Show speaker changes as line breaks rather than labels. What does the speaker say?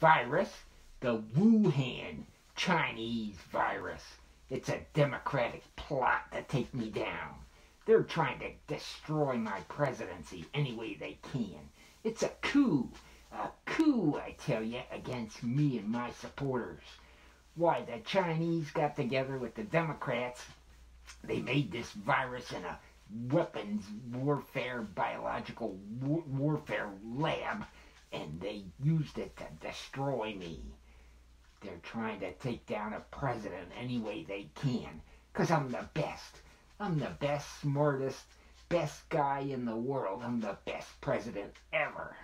virus, the Wuhan Chinese virus. It's a democratic plot to take me down. They're trying to destroy my presidency any way they can. It's a coup. A coup, I tell you, against me and my supporters. Why, the Chinese got together with the Democrats. They made this virus in a weapons warfare, biological war- warfare lab, and they used it to destroy me. They're trying to take down a president any way they can, because I'm the best. I'm the best, smartest, best guy in the world. I'm the best president ever.